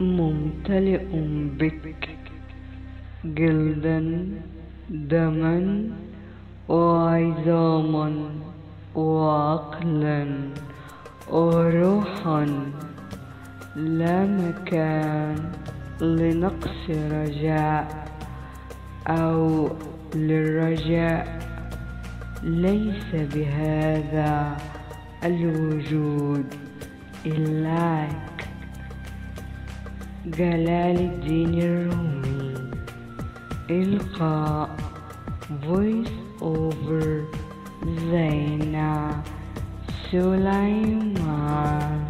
ممتلئ بك. جلدا دما وعظاما وعقلا وروحا لا مكان لنقص رجاء أو للرجاء. ليس بهذا الوجود إلاك جلال الدين الرومي إلقاء voice over زينة سليمان